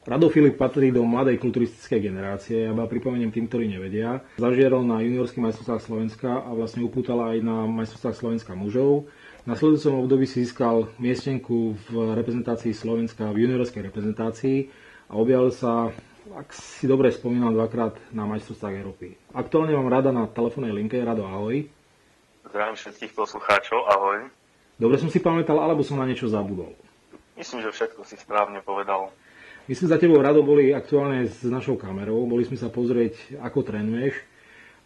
Rado Filip patrí do mladej kulturistickej generácie, ja pripomeniem tým, ktorí nevedia. Zažieral na juniorských majstrovstvách Slovenska a vlastne upútal aj na majstrovstvách Slovenska mužov. Na sledujúcom období si získal miestenku v reprezentácii Slovenska v juniorskej reprezentácii a objavil sa, ak si dobre spomínam, dvakrát na majstrovstvách Európy. Aktuálne mám rada na telefónnej linke. Rado, ahoj. Zdravím všetkých poslucháčov, ahoj. Dobre som si pamätal, alebo som na niečo zabudol? Myslím, že všetko si správne povedal. My sme za tebou rado boli aktuálne s našou kamerou, boli sme sa pozrieť, ako trénuješ,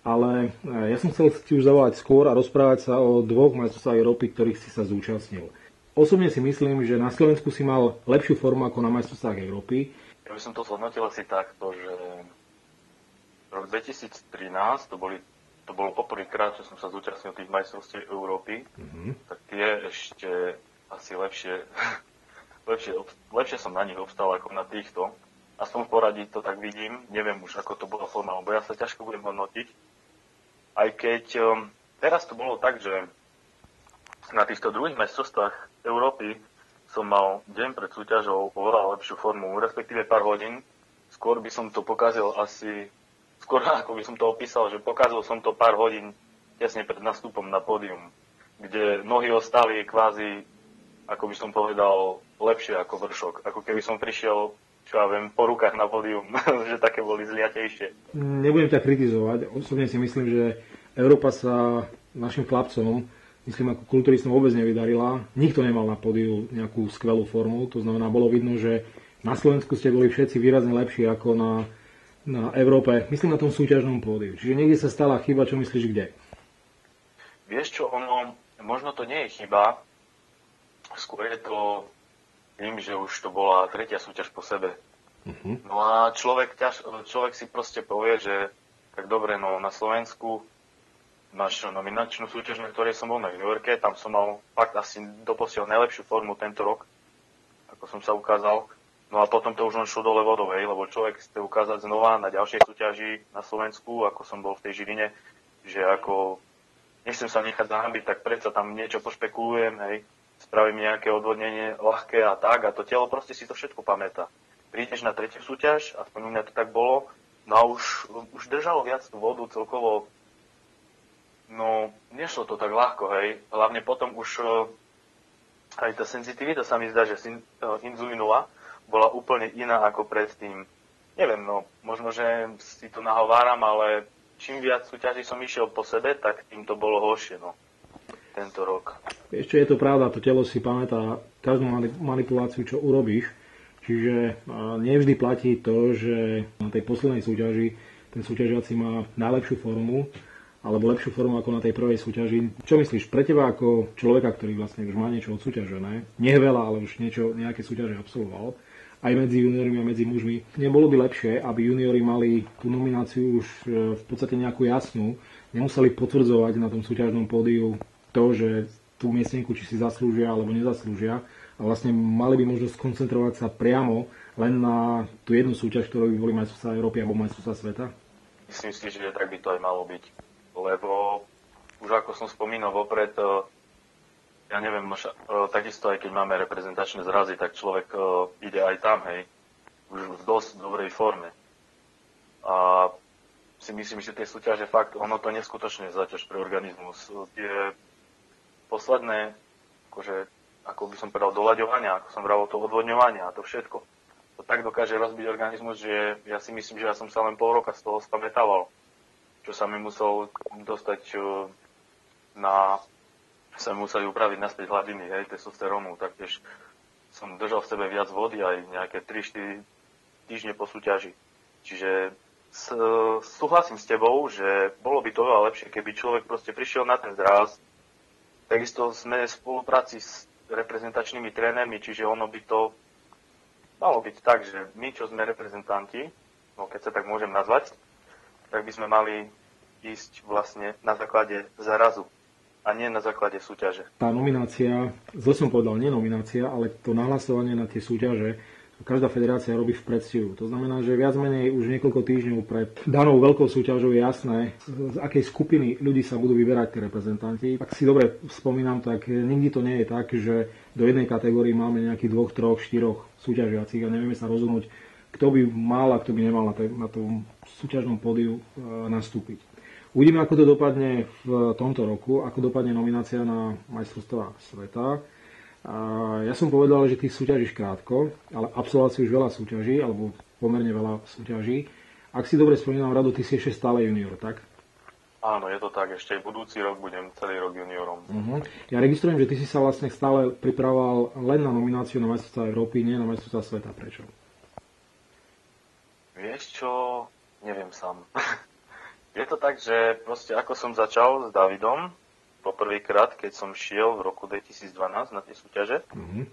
ale e, ja som chcel ti už zavolať skôr a rozprávať sa o dvoch majstrovstvách Európy, ktorých si sa zúčastnil. Osobne si myslím, že na Slovensku si mal lepšiu formu ako na majstrovstvách Európy. Ja by som to zhodnotil asi takto, že rok 2013 to, boli, to bolo poprvýkrát, čo som sa zúčastnil tých majstrovstiev Európy, mm-hmm. tak tie ešte asi lepšie lepšie, lepšie som na nich obstal ako na týchto. Aspoň v poradí to tak vidím. Neviem už, ako to bola forma, lebo ja sa ťažko budem hodnotiť. Aj keď um, teraz to bolo tak, že na týchto druhých majstrovstvách Európy som mal deň pred súťažou oveľa lepšiu formu, respektíve pár hodín. Skôr by som to pokazil asi, skôr ako by som to opísal, že pokazil som to pár hodín tesne pred nastupom na pódium, kde nohy ostali kvázi, ako by som povedal, lepšie ako vršok. Ako keby som prišiel, čo ja viem, po rukách na pódium, že také boli zliatejšie. Nebudem ťa kritizovať. Osobne si myslím, že Európa sa našim chlapcom, myslím ako kulturistom vôbec nevydarila. Nikto nemal na pódiu nejakú skvelú formu. To znamená, bolo vidno, že na Slovensku ste boli všetci výrazne lepší ako na, na Európe. Myslím na tom súťažnom pódiu. Čiže niekde sa stala chyba, čo myslíš kde? Vieš čo, ono, možno to nie je chyba, skôr je to tým, že už to bola tretia súťaž po sebe. Uh-huh. No a človek, ťaž, človek si proste povie, že tak dobre, no na Slovensku máš nominačnú súťaž, na ktorej som bol na juniorke, tam som mal fakt asi doposiaľ najlepšiu formu tento rok, ako som sa ukázal. No a potom to už len šlo dole vodou, hej, lebo človek chce ukázať znova na ďalšej súťaži na Slovensku, ako som bol v tej Žiline, že ako nechcem sa nechať zahambiť, tak predsa tam niečo pošpekulujem, hej, spravím nejaké odvodnenie ľahké a tak a to telo proste si to všetko pamätá. Prídeš na tretiu súťaž, aspoň u mňa to tak bolo, no a už, už držalo viac tú vodu celkovo, no nešlo to tak ľahko, hej. Hlavne potom už e, aj tá senzitivita sa mi zdá, že e, inzulinová bola úplne iná ako predtým. Neviem, no, možno, že si to nahováram, ale čím viac súťaží som išiel po sebe, tak tým to bolo horšie, no tento rok. Ešte je to pravda, to telo si pamätá každú manipuláciu, čo urobíš. Čiže nevždy platí to, že na tej poslednej súťaži ten súťažiaci má najlepšiu formu, alebo lepšiu formu ako na tej prvej súťaži. Čo myslíš, pre teba ako človeka, ktorý vlastne už má niečo odsúťažené, nie veľa, ale už niečo, nejaké súťaže absolvoval, aj medzi juniormi a medzi mužmi, nebolo by lepšie, aby juniori mali tú nomináciu už e, v podstate nejakú jasnú, nemuseli potvrdzovať na tom súťažnom pódiu to, že tú miestnenku či si zaslúžia alebo nezaslúžia a vlastne mali by možnosť skoncentrovať sa priamo len na tú jednu súťaž, ktorou by boli majstrovstvá Európy alebo majstrovstvá sveta? Myslím si, že tak by to aj malo byť. Lebo už ako som spomínal vopred, eh, ja neviem, eh, takisto aj keď máme reprezentačné zrazy, tak človek eh, ide aj tam, hej, už v dosť dobrej forme. A si myslím, že tie súťaže fakt, ono to neskutočne zaťaž pre organizmus. Tie posledné, akože, ako by som povedal, doľaďovania, ako som vravil, to odvodňovanie a to všetko. To tak dokáže rozbiť organizmus, že ja si myslím, že ja som sa len pol roka z toho spamätával, čo sa mi musel dostať na sa mi museli upraviť naspäť hladiny, hej, testosterónu, taktiež som držal v sebe viac vody aj nejaké 3-4 týždne po súťaži. Čiže s, súhlasím s tebou, že bolo by to veľa lepšie, keby človek proste prišiel na ten zraz, Takisto sme v spolupráci s reprezentačnými trénermi, čiže ono by to malo byť tak, že my, čo sme reprezentanti, no keď sa tak môžem nazvať, tak by sme mali ísť vlastne na základe zarazu a nie na základe súťaže. Tá nominácia, zle som povedal, nie nominácia, ale to nahlasovanie na tie súťaže každá federácia robí v predstihu. To znamená, že viac menej už niekoľko týždňov pred danou veľkou súťažou je jasné, z akej skupiny ľudí sa budú vyberať tie reprezentanti. Ak si dobre spomínam, tak nikdy to nie je tak, že do jednej kategórii máme nejakých dvoch, troch, štyroch súťažiacich a nevieme sa rozhodnúť, kto by mal a kto by nemal na, tom súťažnom pódiu nastúpiť. Uvidíme, ako to dopadne v tomto roku, ako dopadne nominácia na majstrovstvá sveta. A ja som povedal, že tých súťažíš krátko, ale absolvoval si už veľa súťaží, alebo pomerne veľa súťaží. Ak si dobre spomínam, Rado, ty si ešte stále junior, tak? Áno, je to tak. Ešte budúci rok budem celý rok juniorom. Uh-huh. Ja registrujem, že ty si sa vlastne stále pripravoval len na nomináciu na majstrovstvá Európy, nie na majstrovstvá sveta. Prečo? Vieš čo? Neviem sám. Je to tak, že proste ako som začal s Davidom, poprvýkrát, keď som šiel v roku 2012 na tie súťaže, mm-hmm.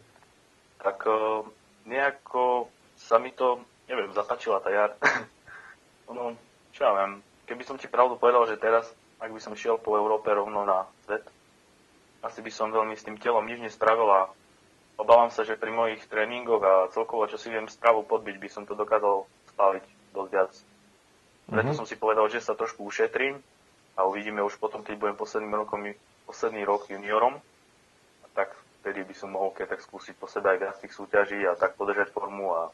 tak uh, nejako sa mi to, neviem, zapáčila tá jar. no, čo ja viem, keby som ti pravdu povedal, že teraz, ak by som šiel po Európe rovno na svet, asi by som veľmi s tým telom nič nespravil a obávam sa, že pri mojich tréningoch a celkovo, čo si viem stravu podbiť, by som to dokázal spáliť dosť viac preto uh-huh. som si povedal, že sa trošku ušetrím a uvidíme už potom, keď budem posledným rokom, posledný rok juniorom, tak vtedy by som mohol keď tak skúsiť po sebe aj viac tých súťaží a tak podržať formu a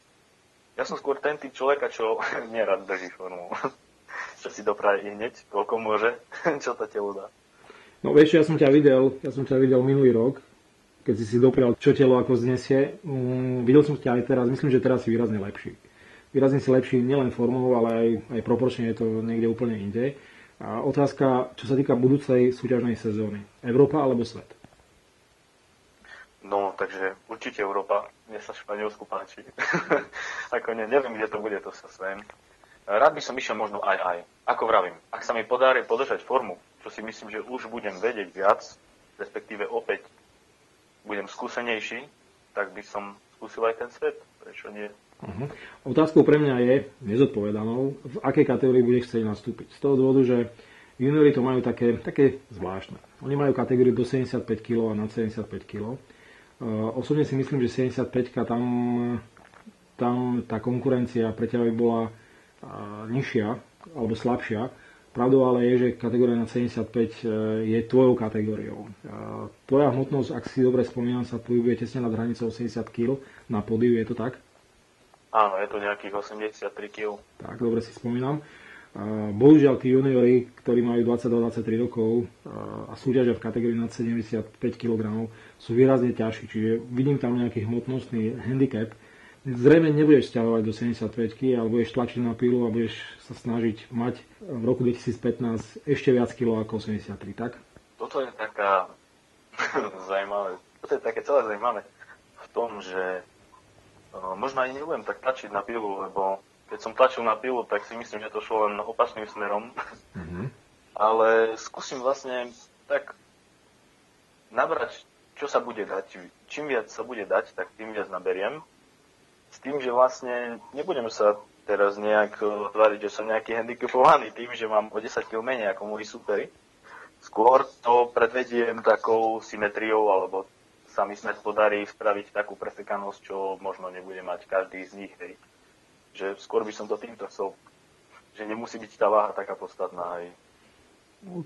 ja som skôr ten typ človeka, čo nerad drží formu. čo si dopraje hneď, koľko môže, čo to telo dá. No vieš, ja som ťa videl, ja som ťa videl minulý rok, keď si si doprial, čo telo ako znesie. Mm, videl som ťa aj teraz, myslím, že teraz si výrazne lepší výrazne si lepší nielen formou, ale aj, aj proporčne je to niekde úplne inde. A otázka, čo sa týka budúcej súťažnej sezóny. Európa alebo svet? No, takže určite Európa. Mne sa Španielsku páči. Ako ne, neviem, kde to bude, to sa svem. Rád by som išiel možno aj aj. Ako vravím, ak sa mi podarí podržať formu, čo si myslím, že už budem vedieť viac, respektíve opäť budem skúsenejší, tak by som skúsil aj ten svet. Prečo nie? Otázkou pre mňa je, nezodpovedanou, v akej kategórii budeš chcieť nastúpiť. Z toho dôvodu, že juniori to majú také, také zvláštne. Oni majú kategóriu do 75 kg a nad 75 kg. Uh, osobne si myslím, že 75 tam, tam tá konkurencia pre teba by bola uh, nižšia alebo slabšia. Pravdou ale je, že kategória na 75 uh, je tvojou kategóriou. Tvoja hmotnosť, ak si dobre spomínam, sa pohybuje tesne nad hranicou 80 kg na podiu, je to tak? Áno, je to nejakých 83 kg. Tak, dobre si spomínam. Bohužiaľ, tí juniori, ktorí majú 22-23 rokov a súťažia v kategórii nad 75 kg, sú výrazne ťažší. Čiže vidím tam nejaký hmotnostný handicap. Zrejme nebudeš stiahovať do 75 ale budeš tlačiť na pilu a budeš sa snažiť mať v roku 2015 ešte viac kilo ako 83, tak? Toto je taká zaujímavé. Toto je také celé zaujímavé v tom, že možno aj nebudem tak tlačiť na pilu, lebo keď som tlačil na pilu, tak si myslím, že to šlo len opačným smerom. Mm-hmm. Ale skúsim vlastne tak nabrať, čo sa bude dať. Čím viac sa bude dať, tak tým viac naberiem. S tým, že vlastne nebudem sa teraz nejak e, tváriť, že som nejaký handicapovaný tým, že mám o 10 kg menej ako moji superi. Skôr to predvediem takou symetriou alebo sa mi snad podarí spraviť takú presekanosť, čo možno nebude mať každý z nich. Hej. Že skôr by som to týmto chcel, že nemusí byť tá váha taká podstatná. Hej.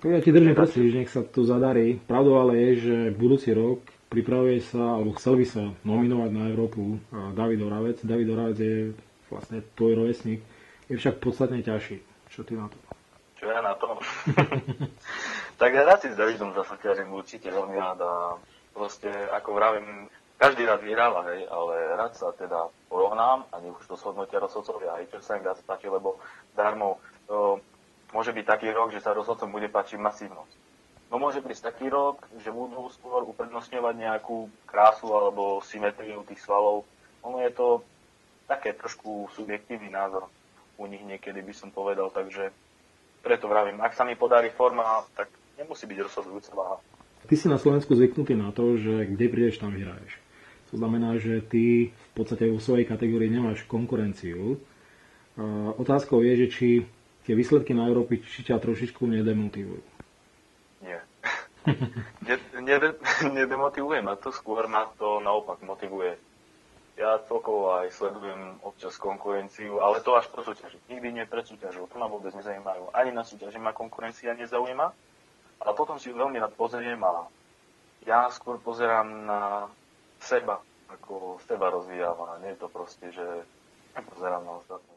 Ja ti držím prsti, že nech sa to zadarí. Pravdou ale je, že budúci rok pripravuje sa, alebo chcel by sa nominovať na Európu David Oravec. David Oravec je vlastne tvoj rovesník, je však podstatne ťažší. Čo ty na to? Čo ja na to? tak rád si s Davidom zasúťažím určite veľmi rád a proste, ako vravím, každý rád vyhráva, hej, ale rád sa teda porovnám a nech už to shodnotia rozhodcovia, aj čo sa im viac páči, lebo darmo to môže byť taký rok, že sa rozhodcom bude páčiť masívnosť. No môže prísť taký rok, že budú skôr uprednostňovať nejakú krásu alebo symetriu tých svalov. Ono je to také trošku subjektívny názor u nich niekedy by som povedal, takže preto vravím, ak sa mi podarí forma, tak nemusí byť rozhodujúca váha. Ty si na Slovensku zvyknutý na to, že kde prídeš, tam vyhraješ. To znamená, že ty v podstate vo svojej kategórii nemáš konkurenciu. Otázkou je, že či tie výsledky na Európy či ťa trošičku nedemotivujú. Nie. Nedemotivuje ma to, skôr ma to naopak motivuje. Ja celkovo aj sledujem občas konkurenciu, ale to až po súťaži. Nikdy nie pred súťažou, to ma vôbec nezaujímajú. Ani na súťaži ma konkurencia nezaujíma, ale potom si ju veľmi rád pozriem a ja skôr pozerám na seba, ako seba rozvíjava. Nie je to proste, že Pozerám na ostatné.